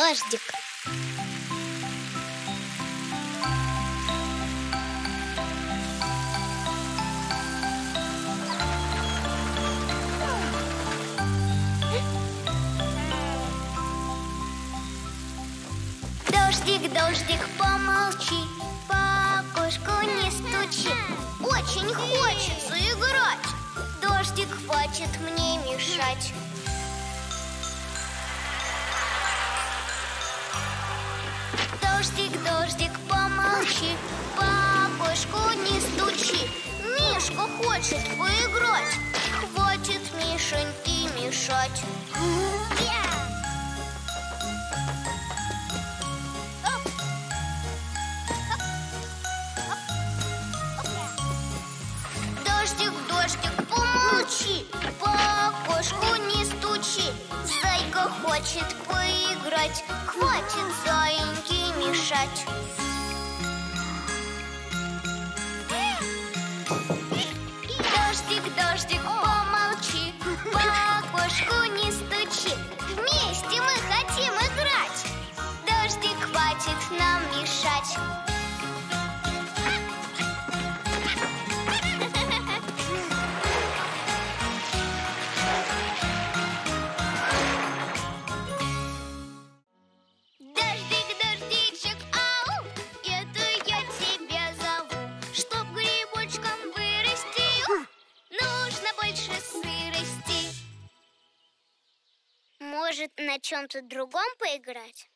дождик. Дождик, дождик, помолчи, по окошку не стучи. Очень хочется играть. Дождик, хватит мне мешать. Дождик, дождик, помолчи, по окошку не стучи. Мишка хочет поиграть. Хватит Мишеньки мешать. Дождик, дождик, помолчи, по окошку не стучи. Зайка хочет поиграть, хватит заиньки мешать. Может, на чем-то другом поиграть?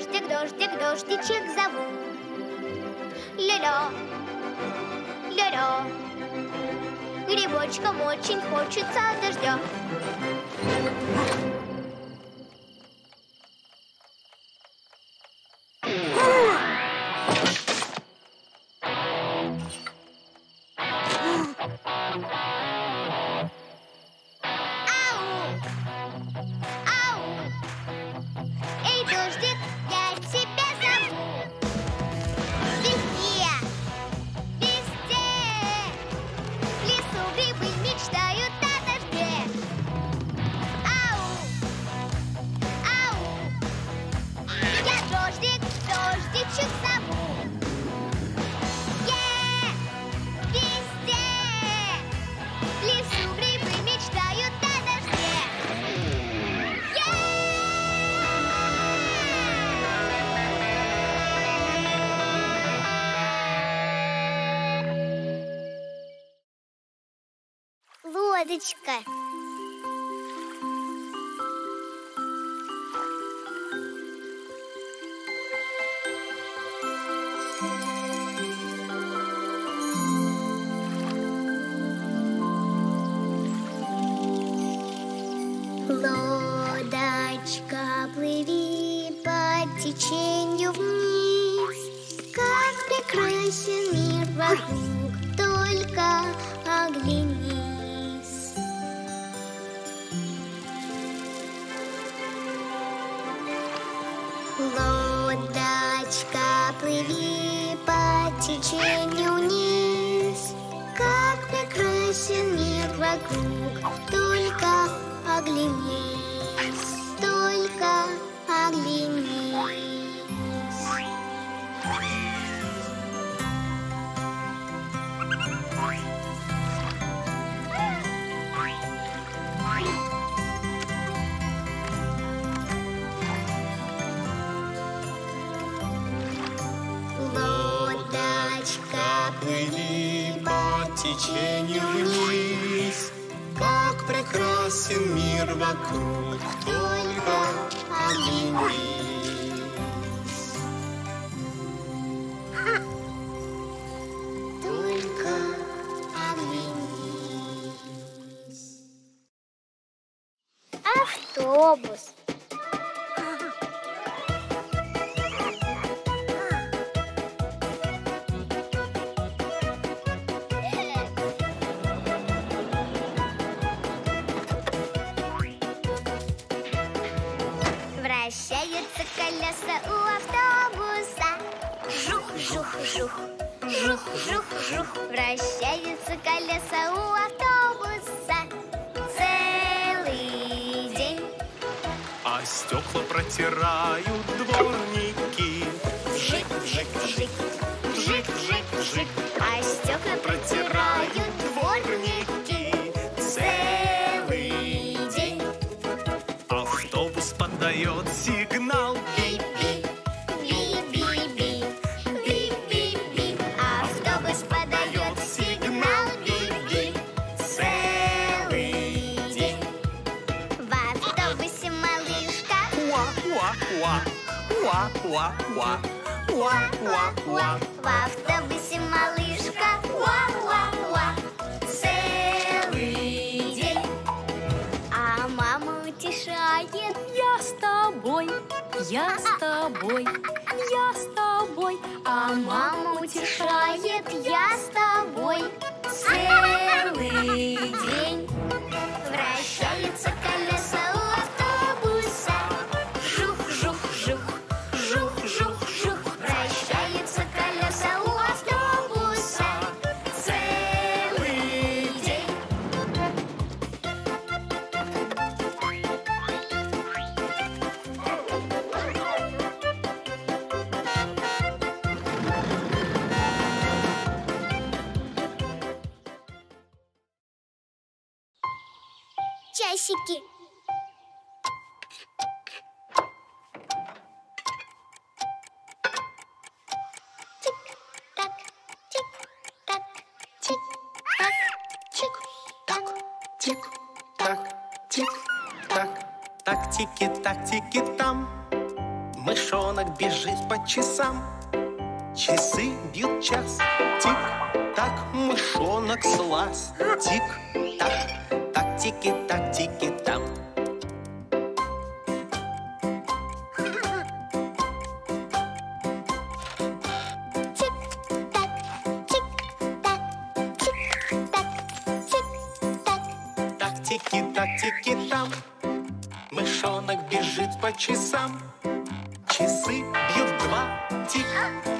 Дождик, дождик, дождичек зову. Ля-ля! Ля-ля! Грибочкам очень хочется дождя. Лодочка. Лодочка, плыви по течению вниз, Как прекрасен мир вокруг, Лодочка, плыви по течению вниз, Как прекрасен мир вокруг, только оглянись, Плыви по течению вниз, Как прекрасен мир вокруг, Только оглянись. Автобус. Колеса у автобуса. Жух, жух, жух, жух, жух, жух. Вращаются колеса у автобуса. Целый день. А стекла протирают дворники. Вжик, вжик, вжик, вжик, вжик, вжик. А стекла протирают дворники. Целый день. Автобус подает сигнал. Уа-уа-уа, уа-уа-уа. В автобусе малышка. Уа-уа-уа. Целый день. А мама утешает. Я с тобой, я с тобой, я с тобой, А мама утешает, я с тобой целый день. Часики. Тик-так, тик-так, тик-так, Так, тик, так, тик, так, так, тики, так, тики, там. Мышонок бежит по часам. Часы бьют час. Тик, так, мышонок слаз. Тик, так, так, тики, так, тики, Так, тики, так, тики, там. Мышонок бежит по часам. Часы бьют два. Тик,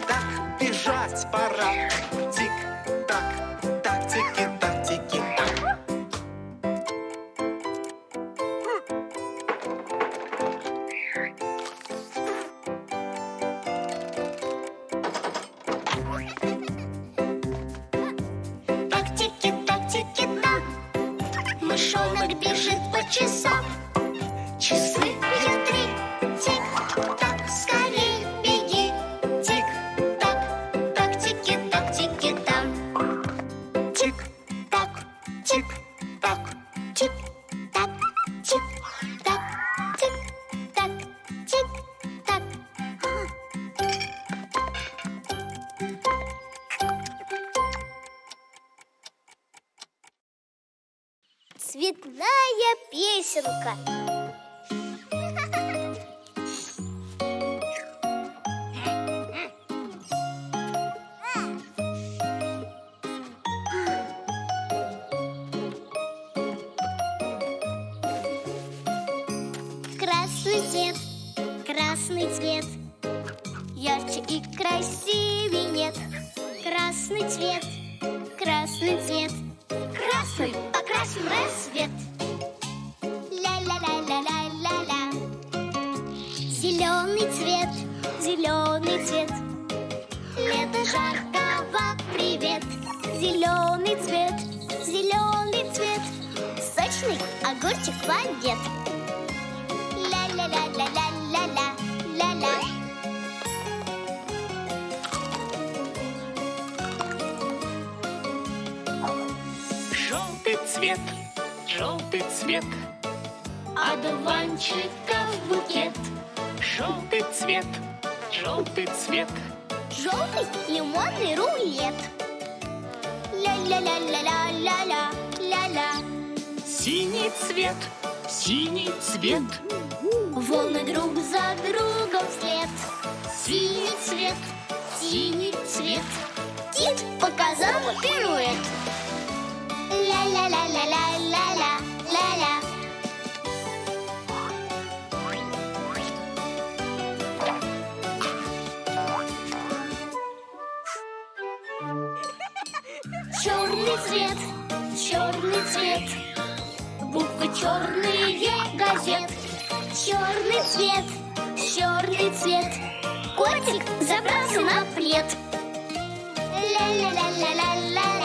так, бежать пора. Тик, так, так, тики, так, тики, бежит по Цветная песенка. Красный цвет, красный цвет, ярче и красивее нет. Красный цвет, красный цвет, красный покрасим рассвет Ля-ля-ля-ля-ля-ля-ля. Зеленый цвет, зеленый цвет. Лето жаркого привет. Зеленый цвет, зеленый цвет. Сочный огурчик в Ля-ля-ля-ля-ля-ля-ля. Ля-ля цвет, желтый цвет. Одуванчиков букет. Желтый цвет, желтый цвет. Желтый лимонный рулет. Ля-ля-ля-ля-ля-ля-ля Ля-ля. Синий цвет, синий цвет. Волны друг за другом вслед. Синий цвет, синий цвет. Кит показал пируэт Черный цвет, черный цвет. Буквы черные газет. Черный цвет, черный цвет. Котик забрался на плед. Ля-ля-ля-ля-ля-ля-ля